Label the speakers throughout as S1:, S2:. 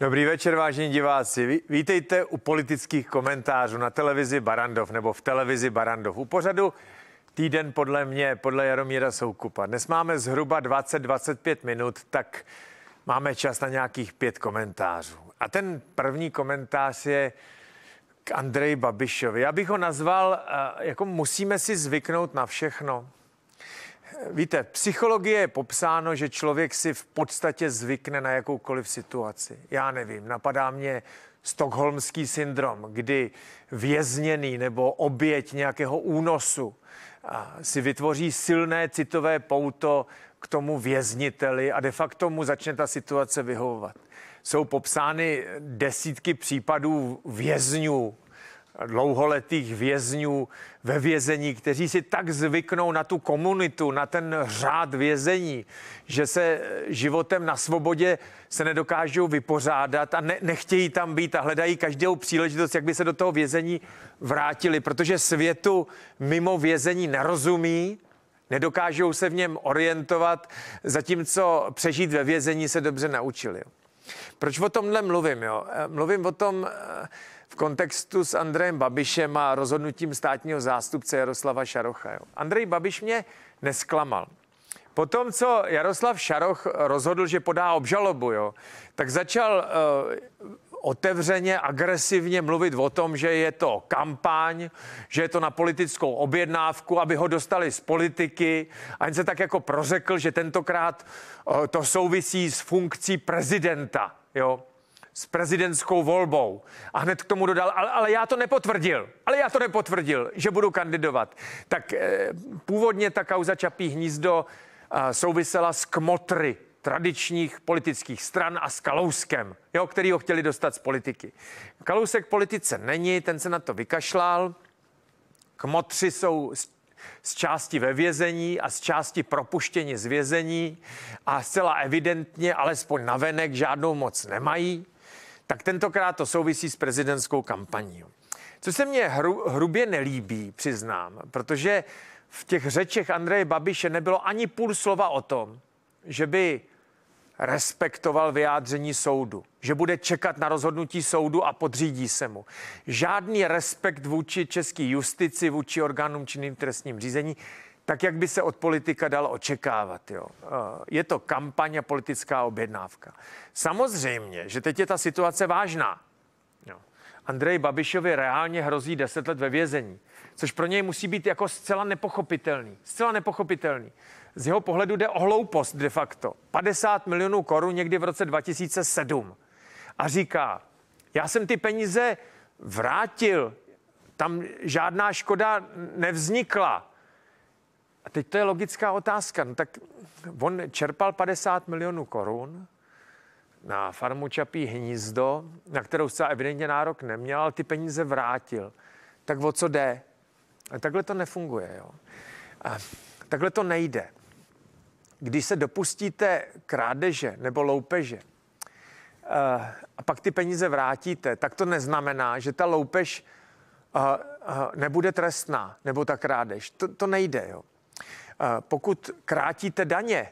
S1: Dobrý večer, vážení diváci. Vítejte u politických komentářů na televizi Barandov nebo v televizi Barandov. U pořadu Týden podle mě, podle Jaromíra Soukupa. Dnes máme zhruba 20-25 minut, tak máme čas na nějakých pět komentářů. A ten první komentář je k Andreji Babišovi. Já bych ho nazval, eh, jako musíme si zvyknout na všechno. Víte, v psychologii je popsáno, že člověk si v podstatě zvykne na jakoukoliv situaci. Já nevím, napadá mě stokholmský syndrom, kdy vězněný nebo oběť nějakého únosu si vytvoří silné citové pouto k tomu vězniteli a de facto mu začne ta situace vyhovovat. Jsou popsány desítky případů vězňů, dlouholetých vězňů ve vězení, kteří si tak zvyknou na tu komunitu, na ten řád vězení, že se životem na svobodě se nedokážou vypořádat a ne, nechtějí tam být a hledají každou příležitost, jak by se do toho vězení vrátili, protože světu mimo vězení nerozumí, nedokážou se v něm orientovat, zatímco přežít ve vězení se dobře naučili. Proč o tomhle mluvím? Jo? Mluvím o tom, v kontextu s Andrejem Babišem a rozhodnutím státního zástupce Jaroslava Šarocha. Jo. Andrej Babiš mě nesklamal. Potom, co Jaroslav Šaroch rozhodl, že podá obžalobu, jo, tak začal uh, otevřeně, agresivně mluvit o tom, že je to kampaň, že je to na politickou objednávku, aby ho dostali z politiky. A se tak jako prořekl, že tentokrát uh, to souvisí s funkcí prezidenta. Jo s prezidentskou volbou. A hned k tomu dodal, ale, ale já to nepotvrdil, ale já to nepotvrdil, že budu kandidovat. Tak eh, původně ta kauza Čapí hnízdo eh, souvisela s kmotry tradičních politických stran a s Kalouskem, jo, který ho chtěli dostat z politiky. Kalousek politice není, ten se na to vykašlal. Kmotři jsou z části ve vězení a z části propuštěni z vězení a zcela evidentně, alespoň navenek, žádnou moc nemají tak tentokrát to souvisí s prezidentskou kampaní. Co se mně hru, hrubě nelíbí, přiznám, protože v těch řečech Andreje Babiše nebylo ani půl slova o tom, že by respektoval vyjádření soudu, že bude čekat na rozhodnutí soudu a podřídí se mu. Žádný respekt vůči české justici, vůči orgánům činným trestním řízení tak, jak by se od politika dal očekávat. Jo. Eh, je to kampaň a politická objednávka. Samozřejmě, že teď je ta situace vážná. Jo. Andrej Babišovi reálně hrozí 10 let ve vězení, což pro něj musí být jako zcela nepochopitelný. Zcela nepochopitelný. Z jeho pohledu jde o hloupost de facto. 50 milionů korun někdy v roce 2007. A říká, já jsem ty peníze vrátil, tam žádná škoda nevznikla. A teď to je logická otázka. No tak on čerpal 50 milionů korun na farmu Čapí hnízdo, na kterou se evidentně nárok neměl, ale ty peníze vrátil. Tak o co jde? A takhle to nefunguje. Jo? A takhle to nejde. Když se dopustíte krádeže nebo loupeže eh, a pak ty peníze vrátíte, tak to neznamená, že ta loupež eh, eh, nebude trestná, nebo ta krádež. To, to nejde. Jo. Pokud krátíte daně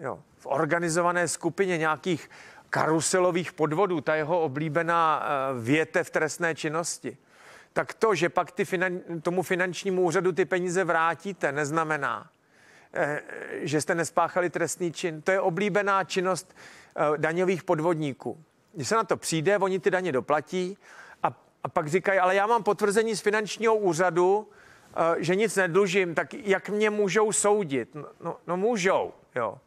S1: jo, v organizované skupině nějakých karuselových podvodů, ta jeho oblíbená eh, větev trestné činnosti, tak to, že pak ty finan, tomu finančnímu úřadu ty peníze vrátíte, neznamená, eh, že jste nespáchali trestný čin. To je oblíbená činnost eh, daňových podvodníků. Když se na to přijde, oni ty daně doplatí a, a pak říkají, ale já mám potvrzení z finančního úřadu, že nic nedlužím, tak jak mě můžou soudit? No, no, no můžou, jo.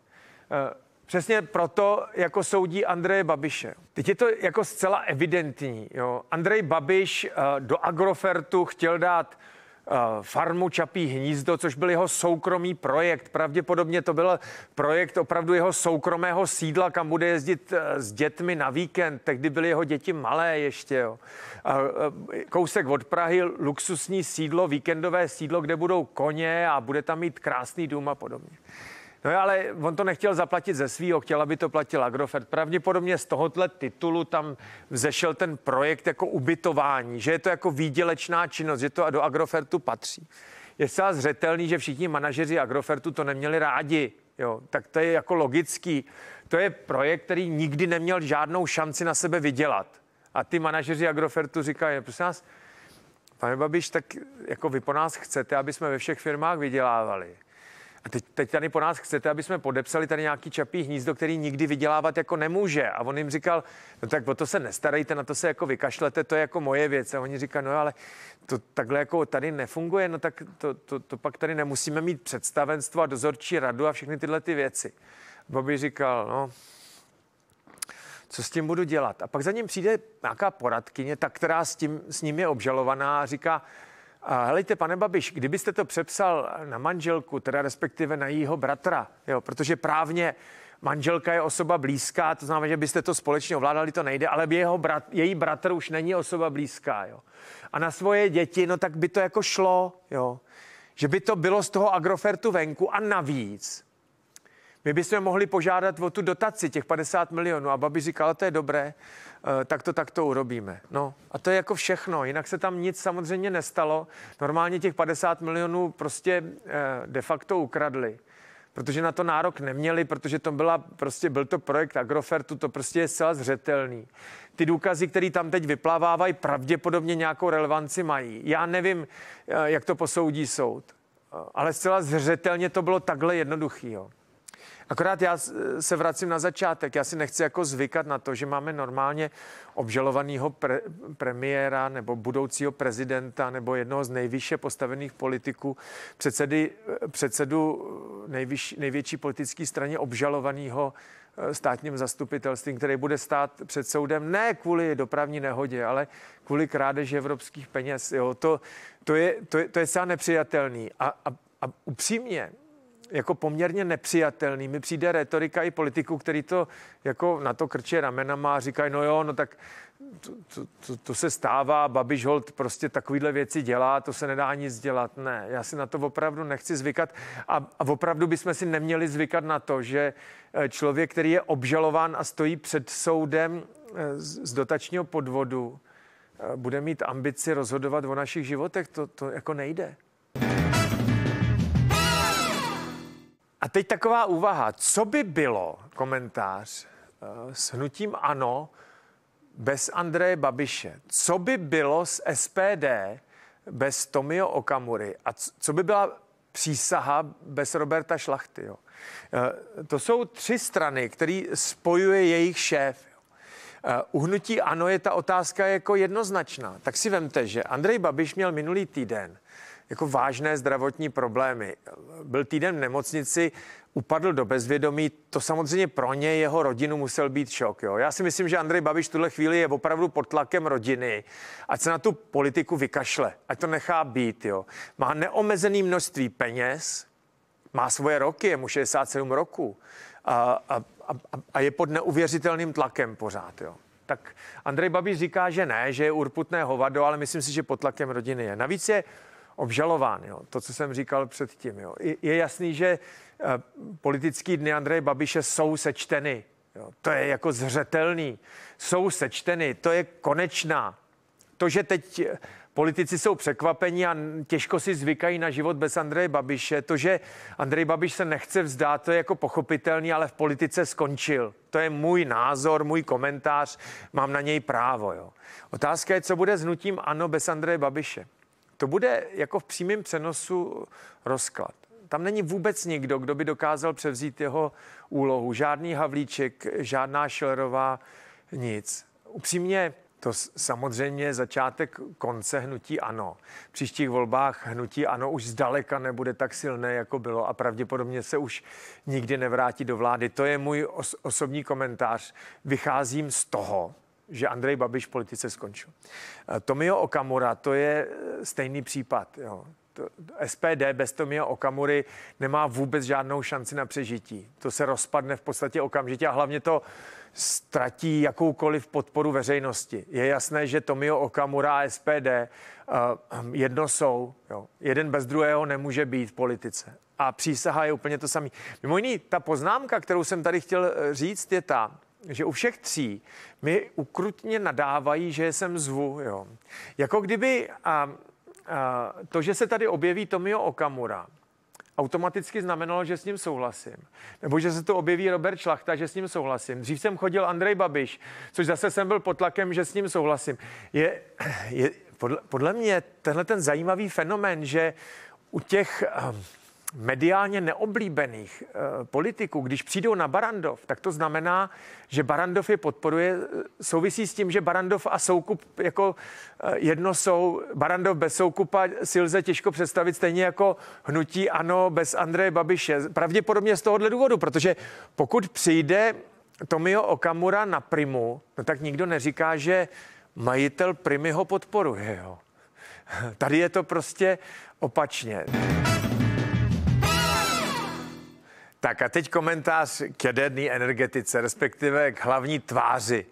S1: Eh, přesně proto, jako soudí Andreje Babiše. Teď je to jako zcela evidentní. Jo. Andrej Babiš uh, do Agrofertu chtěl dát farmu Čapí hnízdo, což byl jeho soukromý projekt. Pravděpodobně to byl projekt opravdu jeho soukromého sídla, kam bude jezdit uh, s dětmi na víkend. Tehdy byly jeho děti malé ještě. Jo kousek od Prahy, luxusní sídlo, víkendové sídlo, kde budou koně a bude tam mít krásný dům a podobně. No ale on to nechtěl zaplatit ze svého, chtěl, aby to platil Agrofert. Pravděpodobně z tohohle titulu tam vzešel ten projekt jako ubytování, že je to jako výdělečná činnost, že to do Agrofertu patří. Je zcela zřetelný, že všichni manažeři Agrofertu to neměli rádi, jo, tak to je jako logický to je projekt, který nikdy neměl žádnou šanci na sebe vydělat. A ty manažeři Agrofertu říkají, prosím nás, pane Babiš, tak jako vy po nás chcete, aby jsme ve všech firmách vydělávali. A teď, teď tady po nás chcete, aby jsme podepsali tady nějaký čapí hnízdo, který nikdy vydělávat jako nemůže. A on jim říkal, no tak o to se nestarejte, na to se jako vykašlete, to je jako moje věc. A oni říkají, no ale to takhle jako tady nefunguje, no tak to, to, to pak tady nemusíme mít představenstvo a dozorčí radu a všechny tyhle ty věci. Bobby říkal, no, co s tím budu dělat? A pak za ním přijde nějaká poradkyně, ta, která s, tím, s ním je obžalovaná a říká, a helejte, pane Babiš, kdybyste to přepsal na manželku, teda respektive na jejího bratra, jo, protože právně manželka je osoba blízká, to znamená, že byste to společně ovládali, to nejde, ale jeho brat, její bratr už není osoba blízká, jo. A na svoje děti, no tak by to jako šlo, jo. Že by to bylo z toho agrofertu venku a navíc my bychom mohli požádat o tu dotaci, těch 50 milionů. A babi říkala, to je dobré, tak to tak to urobíme. No a to je jako všechno, jinak se tam nic samozřejmě nestalo. Normálně těch 50 milionů prostě eh, de facto ukradli protože na to nárok neměli, protože to byla, prostě byl to projekt Agrofertu, to prostě je zcela zřetelný. Ty důkazy, které tam teď vyplavávají, pravděpodobně nějakou relevanci mají. Já nevím, eh, jak to posoudí soud, ale zcela zřetelně to bylo takhle jednoduchý. Jo. Akorát já se vracím na začátek. Já si nechci jako zvykat na to, že máme normálně obžalovaného pre, premiéra nebo budoucího prezidenta nebo jednoho z nejvyšše postavených politiků, předsedy, předsedu nejvyš, největší politické straně obžalovaného eh, státním zastupitelstvím, který bude stát před soudem ne kvůli dopravní nehodě, ale kvůli krádeži evropských peněz. Jo, to, to, je, to, je, to je celá nepřijatelný. A, a, a upřímně, jako poměrně nepřijatelný. Mi přijde retorika i politiků, který to jako na to krče ramenama a říkají, no jo, no tak to, to, to, to se stává, Babiš Holt prostě takovýhle věci dělá, to se nedá nic dělat. Ne, já si na to opravdu nechci zvykat a, a opravdu bychom si neměli zvykat na to, že eh, člověk, který je obžalován a stojí před soudem eh, z, z dotačního podvodu, eh, bude mít ambici rozhodovat o našich životech, to, to jako nejde. A teď taková úvaha. Co by bylo, komentář, eh, s hnutím ANO bez Andreje Babiše? Co by bylo s SPD bez Tomio Okamury? A co by byla přísaha bez Roberta Šlachty? Jo? Eh, to jsou tři strany, které spojuje jejich šéf. Eh, u hnutí ANO je ta otázka jako jednoznačná. Tak si vemte, že Andrej Babiš měl minulý týden jako vážné zdravotní problémy. Byl týden v nemocnici, upadl do bezvědomí, to samozřejmě pro ně jeho rodinu musel být šok. Jo. Já si myslím, že Andrej Babiš tuhle chvíli je opravdu pod tlakem rodiny, ať se na tu politiku vykašle, ať to nechá být. Jo. Má neomezený množství peněz, má svoje roky, je mu 67 roku a, a, a, a je pod neuvěřitelným tlakem pořád. Jo. Tak Andrej Babiš říká, že ne, že je urputné hovado, ale myslím si, že pod tlakem rodiny je. Navíc je obžalován. Jo. To, co jsem říkal předtím. Jo. Je jasný, že eh, politický dny Andreje Babiše jsou sečteny. Jo. To je jako zřetelný. Jsou sečteny, to je konečná. To, že teď eh, politici jsou překvapení a těžko si zvykají na život bez Andreje Babiše. To, že Andrej Babiš se nechce vzdát, to je jako pochopitelný, ale v politice skončil. To je můj názor, můj komentář, mám na něj právo. Jo. Otázka je, co bude s nutím ANO bez Andreje Babiše. To bude jako v přímém přenosu rozklad. Tam není vůbec nikdo, kdo by dokázal převzít jeho úlohu. Žádný Havlíček, žádná Šelerová, nic. Upřímně, to samozřejmě začátek konce hnutí ANO. V příštích volbách hnutí ANO už zdaleka nebude tak silné, jako bylo a pravděpodobně se už nikdy nevrátí do vlády. To je můj os- osobní komentář. Vycházím z toho, že Andrej Babiš v politice skončil. Eh, Tomio Okamura, to je eh, stejný případ. Jo. SPD bez Tomio Okamury nemá vůbec žádnou šanci na přežití. To se rozpadne v podstatě okamžitě a hlavně to ztratí jakoukoliv podporu veřejnosti. Je jasné, že Tomio Okamura a SPD uh, jedno jsou. Jo. Jeden bez druhého nemůže být v politice. A přísaha je úplně to samé. Mimo jiný, ta poznámka, kterou jsem tady chtěl říct, je ta, že u všech tří mi ukrutně nadávají, že jsem zvu. Jo. Jako kdyby a, a, to, že se tady objeví Tomio Okamura automaticky znamenalo, že s ním souhlasím. Nebo že se to objeví Robert Šlachta, že s ním souhlasím. Dřív jsem chodil Andrej Babiš, což zase jsem byl pod tlakem, že s ním souhlasím. Je, je podle, podle mě tenhle ten zajímavý fenomén, že u těch um, mediálně neoblíbených uh, politiků, když přijdou na Barandov, tak to znamená, že Barandov je podporuje, souvisí s tím, že Barandov a Soukup jako uh, jedno jsou, Barandov bez Soukupa si lze těžko představit, stejně jako hnutí ANO bez Andreje Babiše. Pravděpodobně z tohohle důvodu, protože pokud přijde Tomio Okamura na primu, no tak nikdo neříká, že majitel Primy ho podporuje. Jo. Tady je to prostě opačně. Tak a teď komentář k jaderné energetice, respektive k hlavní tváři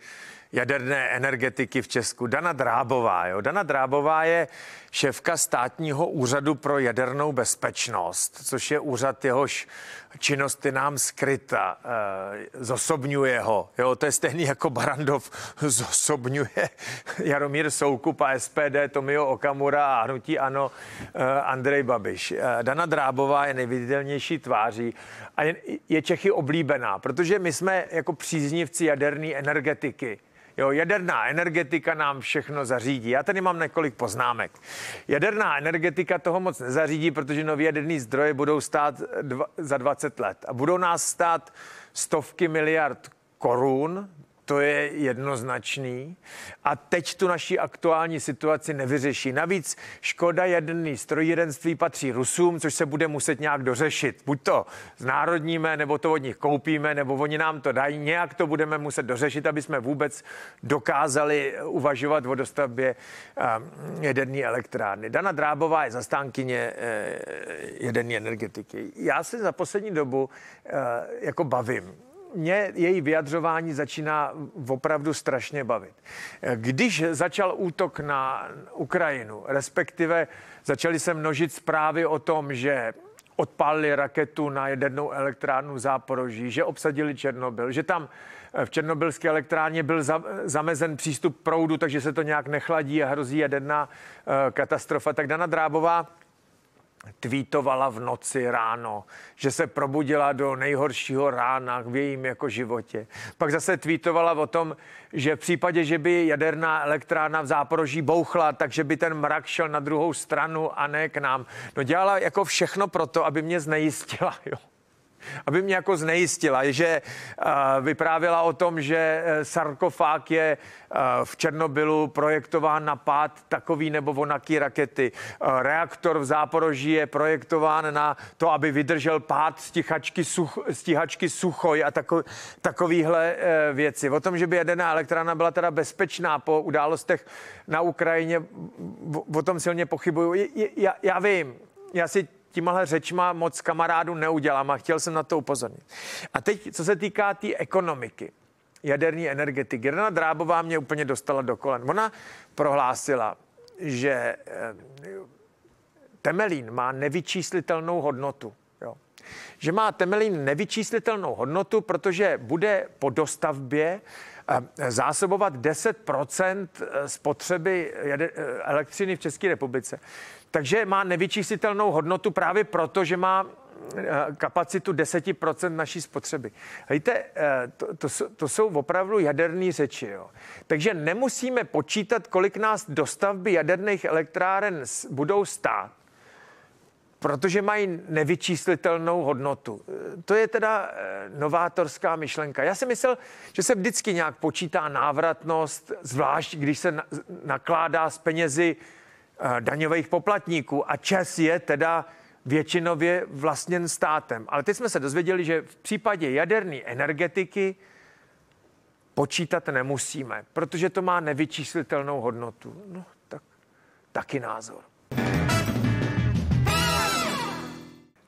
S1: jaderné energetiky v Česku. Dana Drábová. Jo. Dana Drábová je šéfka státního úřadu pro jadernou bezpečnost, což je úřad, jehož činnost je nám skryta, e, zosobňuje ho. Jo, to je stejný jako Barandov zosobňuje Jaromír Soukup a SPD, Tomio Okamura a hnutí ano e, Andrej Babiš. E, Dana Drábová je nejviditelnější tváří a je, je Čechy oblíbená, protože my jsme jako příznivci jaderné energetiky Jo, jaderná energetika nám všechno zařídí. Já tady mám několik poznámek. Jaderná energetika toho moc nezařídí, protože nové jaderné zdroje budou stát dva, za 20 let a budou nás stát stovky miliard korun, to je jednoznačný. A teď tu naši aktuální situaci nevyřeší. Navíc škoda jedný strojírenství patří Rusům, což se bude muset nějak dořešit. Buď to znárodníme, nebo to od nich koupíme, nebo oni nám to dají. Nějak to budeme muset dořešit, aby jsme vůbec dokázali uvažovat o dostavbě um, jaderné elektrárny. Dana Drábová je zastánkyně uh, jaderné energetiky. Já se za poslední dobu uh, jako bavím mě její vyjadřování začíná opravdu strašně bavit. Když začal útok na Ukrajinu, respektive začaly se množit zprávy o tom, že odpálili raketu na jadernou elektrárnu v Záporoží, že obsadili Černobyl, že tam v Černobylské elektrárně byl za, zamezen přístup proudu, takže se to nějak nechladí a hrozí jaderná uh, katastrofa. Tak Dana Drábová tweetovala v noci ráno, že se probudila do nejhoršího rána v jejím jako životě. Pak zase tweetovala o tom, že v případě, že by jaderná elektrárna v Záporoží bouchla, takže by ten mrak šel na druhou stranu a ne k nám. No dělala jako všechno pro to, aby mě znejistila. Jo aby mě jako znejistila, že uh, vyprávěla o tom, že eh, sarkofág je uh, v Černobylu projektován na pád takový nebo onaký rakety. Reaktor v Záporoží je projektován na to, aby vydržel pád stíhačky, such, stíhačky Suchoj a tako, takovýhle věci. O tom, že by jaderná elektrárna byla teda bezpečná po událostech na Ukrajině, o tom silně pochybuju. Já, já vím, já si tímhle řečma moc kamarádu neudělám a chtěl jsem na to upozornit. A teď, co se týká té tý ekonomiky, jaderní energetiky. Gerna Drábová mě úplně dostala do kolen. Ona prohlásila, že eh, Temelín má nevyčíslitelnou hodnotu. Jo. Že má Temelín nevyčíslitelnou hodnotu, protože bude po dostavbě eh, zásobovat 10% spotřeby eh, elektřiny v České republice. Takže má nevyčíslitelnou hodnotu právě proto, že má eh, kapacitu 10% naší spotřeby. Hejte, eh, to, to, to jsou opravdu jaderné řeči. Jo. Takže nemusíme počítat, kolik nás dostavby jaderných elektráren budou stát, protože mají nevyčíslitelnou hodnotu. Eh, to je teda novátorská myšlenka. Já si myslel, že se vždycky nějak počítá návratnost, zvlášť když se nakládá s penězi daňových poplatníků a ČES je teda většinově vlastněn státem. Ale teď jsme se dozvěděli, že v případě jaderné energetiky počítat nemusíme, protože to má nevyčíslitelnou hodnotu. No, tak taky názor.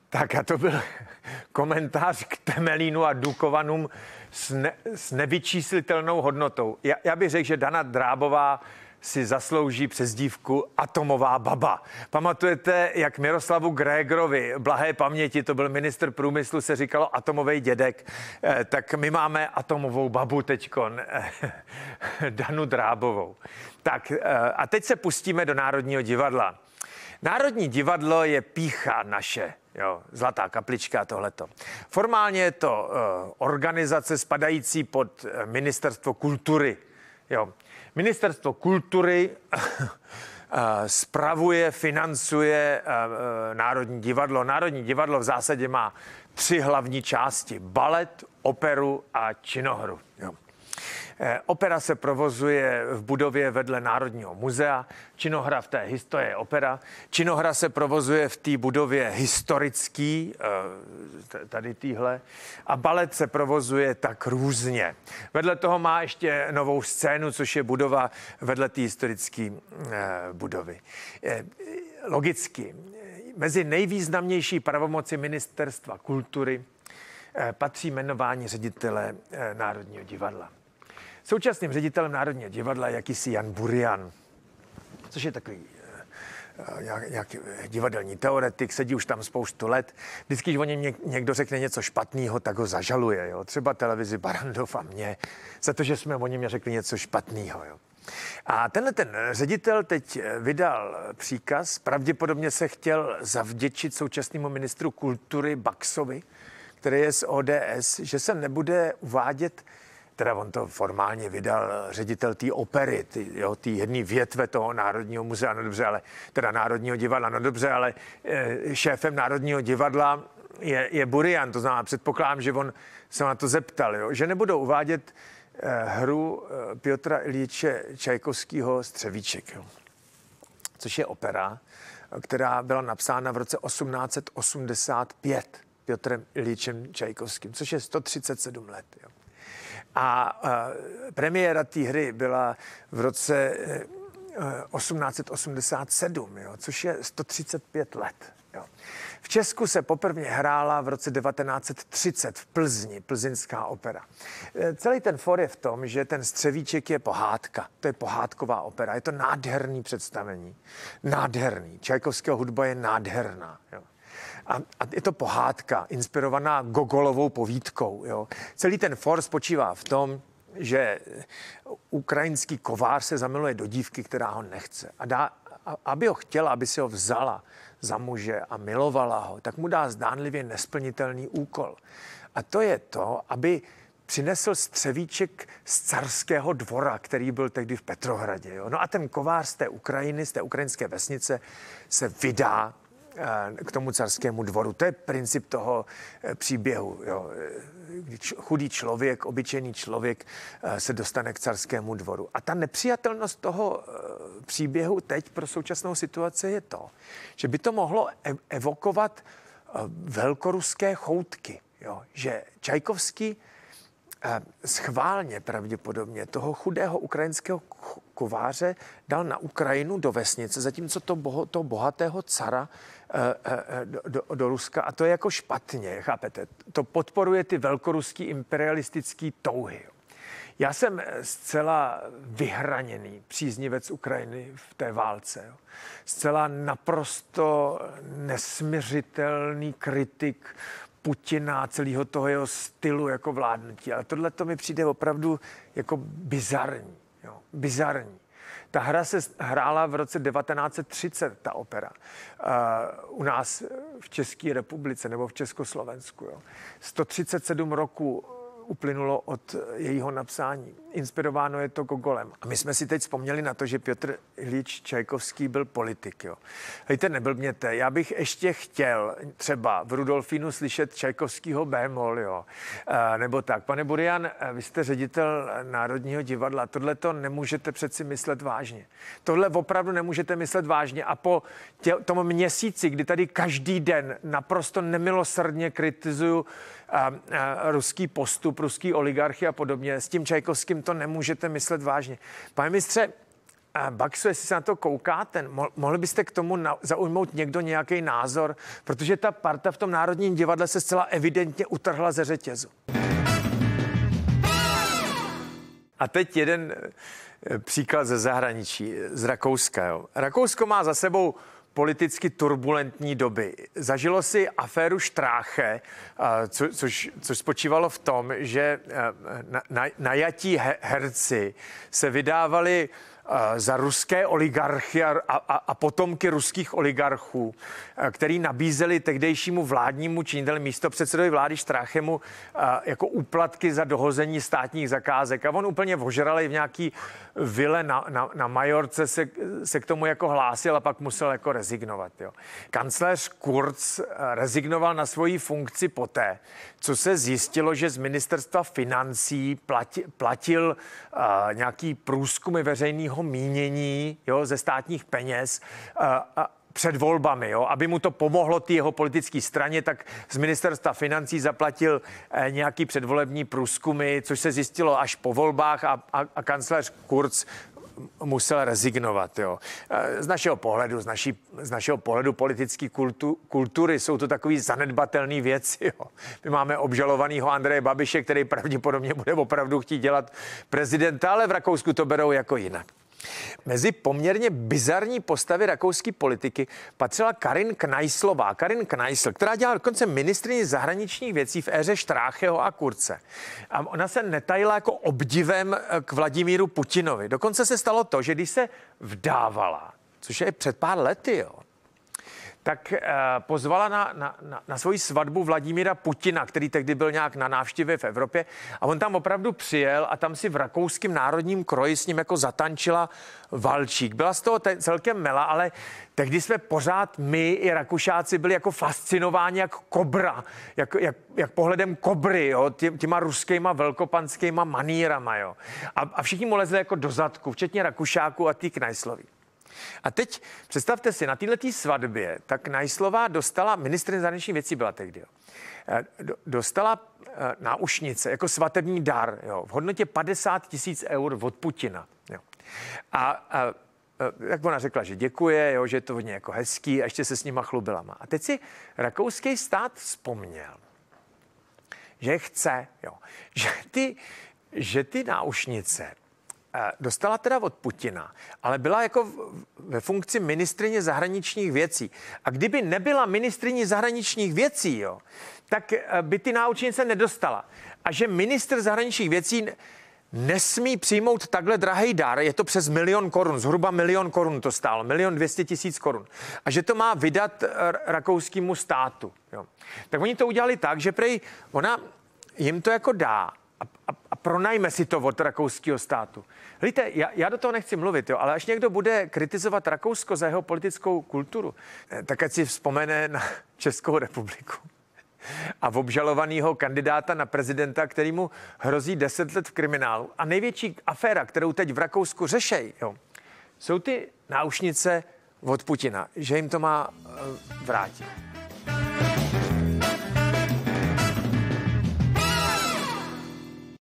S1: Tak a to byl komentář k Temelínu a Dukovanům s, ne, s nevyčíslitelnou hodnotou. Já, já bych řekl, že Dana Drábová si zaslouží přezdívku Atomová baba. Pamatujete, jak Miroslavu Grégrovi, blahé paměti, to byl minister průmyslu, se říkalo atomový dědek, eh, tak my máme atomovou babu teďkon, eh, Danu Drábovou. Tak eh, a teď se pustíme do Národního divadla. Národní divadlo je pícha naše. Jo, Zlatá kaplička a tohleto. Formálně je to uh, organizace spadající pod Ministerstvo kultury. Jo. Ministerstvo kultury spravuje, financuje Národní divadlo. Národní divadlo v zásadě má tři hlavní části. Balet, operu a činohru. Jo. Eh, opera se provozuje v budově vedle Národního muzea, činohra v té historie opera. Činohra se provozuje v té budově historický, eh, tady týhle, a balet se provozuje tak různě. Vedle toho má ještě novou scénu, což je budova vedle té historické eh, budovy. Logicky, mezi nejvýznamnější pravomoci ministerstva kultury patří jmenování ředitele Národního divadla. Současným ředitelem Národního divadla je jakýsi Jan Burian, což je takový eh, nějaký divadelní teoretik, sedí už tam spoustu let. Vždycky, když o něm někdo řekne něco špatného, tak ho zažaluje. Jo? Třeba televizi Barandov a mě, za to, že jsme o něm řekli něco špatného. Jo? A tenhle ten ředitel teď vydal příkaz, pravděpodobně se chtěl zavděčit současnému ministru kultury Baxovi, který je z ODS, že se nebude uvádět teda on to formálně vydal ředitel té opery, té jedné větve toho Národního muzea, no dobře, ale teda Národního divadla, no dobře, ale e, šéfem Národního divadla je, je Burian, to znamená, předpokládám, že on se na to zeptal, jo, že nebudou uvádět e, hru Piotra Ilíče Čajkovského Střevíček, jo, což je opera, která byla napsána v roce 1885 Piotrem Ilíčem Čajkovským, což je 137 let. Jo. A premiéra té hry byla v roce 1887, eh, jo, což je 135 let. Jo. V Česku se poprvé hrála v roce 1930 v Plzni, plzinská opera. Eh, celý ten for je v tom, že ten střevíček je pohádka. To je pohádková opera. Je to nádherný představení. Nádherný. Čajkovského hudba je nádherná. Jo. A, a je to pohádka, inspirovaná Gogolovou povídkou. Jo. Celý ten for spočívá v tom, že ukrajinský kovář se zamiluje do dívky, která ho nechce. A dá, aby ho chtěla, aby si ho vzala za muže a milovala ho, tak mu dá zdánlivě nesplnitelný úkol. A to je to, aby přinesl střevíček z carského dvora, který byl tehdy v Petrohradě. Jo. No a ten kovář z té Ukrajiny, z té ukrajinské vesnice se vydá k tomu carskému dvoru. To je princip toho eh, příběhu. Jo. Když chudý člověk, obyčejný člověk eh, se dostane k carskému dvoru. A ta nepřijatelnost toho příběhu teď pro současnou situaci je to, že by to mohlo evokovat velkoruské choutky. Jo. Že Čajkovský schválně pravděpodobně toho chudého ukrajinského kováře dal na Ukrajinu do vesnice, zatímco to, boho, to bohatého cara Eh, eh, do, do, do Ruska a to je jako špatně, chápete? To podporuje ty velkoruský imperialistický touhy. Já jsem zcela vyhraněný příznivec Ukrajiny v té válce. Zcela naprosto nesměřitelný kritik Putina a celého toho jeho stylu jako vládnutí. Ale tohle to mi přijde opravdu jako bizarní. Jo. Bizarní. Ta hra se hrála v roce 1930, ta opera, uh, u nás v České republice nebo v Československu. Jo. 137 roku uplynulo od jejího napsání. Inspirováno je to Gogolem. A my jsme si teď vzpomněli na to, že Piotr Ilič Čajkovský byl politik. Jo. Hejte, neblbněte, já bych ještě chtěl třeba v Rudolfínu slyšet Čajkovskýho bémol, jo. E, nebo tak. Pane Burian, vy jste ředitel Národního divadla. Tohle to nemůžete přeci myslet vážně. Tohle opravdu nemůžete myslet vážně. A po tě, tom měsíci, kdy tady každý den naprosto nemilosrdně kritizuju a, a, ruský postup, ruský oligarchy a podobně. S tím Čajkovským to nemůžete myslet vážně. Pane ministře, Baxu, jestli se na to koukáte, mohli byste k tomu zaujmout někdo nějaký názor, protože ta parta v tom Národním divadle se zcela evidentně utrhla ze řetězu. A teď jeden e, příklad ze zahraničí, z Rakouska. Jo. Rakousko má za sebou politicky turbulentní doby. Zažilo si aféru Štráche, co, což, což spočívalo v tom, že najatí herci se vydávali za ruské oligarchy a, a, a potomky ruských oligarchů, který nabízeli tehdejšímu vládnímu činiteli místo předsedovi vlády Štráchemu jako úplatky za dohození státních zakázek. A on úplně ožralý v nějaký vile na, na, na Majorce se, se k tomu jako hlásil a pak musel jako rezignovat. Jo. Kancléř Kurz rezignoval na svoji funkci poté, co se zjistilo, že z ministerstva financí plati, platil uh, nějaký průzkumy veřejného mínění jo, ze státních peněz uh, uh, před volbami, jo, aby mu to pomohlo té jeho politické straně, tak z ministerstva financí zaplatil eh, nějaký předvolební průzkumy, což se zjistilo až po volbách a, a, a kancléř Kurz musel rezignovat. Jo. Z našeho pohledu, z, naší, z našeho pohledu politické kultu, kultury jsou to takový zanedbatelné věci. Jo. My máme obžalovaného Andreje Babiše, který pravděpodobně bude opravdu chtít dělat prezidenta, ale v Rakousku to berou jako jinak. Mezi poměrně bizarní postavy rakouské politiky patřila Karin Kneislová. Karin Kneisl, která dělala dokonce ministrině zahraničních věcí v éře Štrácheho a Kurce. A ona se netajila jako obdivem eh, k Vladimíru Putinovi. Dokonce se stalo to, že když se vdávala, což je před pár lety, jo, tak uh, pozvala na, na, na, na svoji svatbu Vladimíra Putina, který tehdy byl nějak na návštěvě v Evropě a on tam opravdu přijel a tam si v rakouském národním kroji s ním jako zatančila valčík. Byla z toho te- celkem mela, ale tehdy jsme pořád my i Rakušáci byli jako fascinováni jak kobra, jak, jak, jak pohledem kobry, jo, tě, těma ruskýma velkopanskýma manírama, jo. A, a všichni mu lezli jako do zadku, včetně Rakušáku a tý Knajsloví. A teď představte si, na této svatbě, tak Najslová dostala, ministrině zahraničních věcí byla tehdy, jo, eh, dostala eh, náušnice jako svatební dar jo, v hodnotě 50 tisíc eur od Putina. Jo. A, a jak ona řekla, že děkuje, jo, že je to hodně jako hezký a ještě se s nima chlubila. A teď si rakouský stát vzpomněl, že chce, jo, že ty, že ty náušnice Eh, dostala teda od Putina, ale byla jako ve funkci ministrině zahraničních věcí. A kdyby nebyla ministrině zahraničních věcí, jo, tak eh, by ty náučnice nedostala. A že ministr zahraničních věcí nesmí přijmout takhle drahý dar, je to přes milion korun, zhruba milion korun to stálo, milion dvěstě tisíc korun. A že to má vydat rakouskému státu. Jo. Tak oni to udělali tak, že prej ona jim to jako dá a, a pronajme si to od rakouského státu. Víte, já, já do toho nechci mluvit, jo, ale až někdo bude kritizovat Rakousko za jeho politickou kulturu, eh, tak ať si vzpomene na Českou republiku a v obžalovaného kandidáta na prezidenta, který mu hrozí deset let v kriminálu. A největší aféra, kterou teď v Rakousku řešej, jo, jsou ty náušnice od Putina, že jim to má uh, vrátit.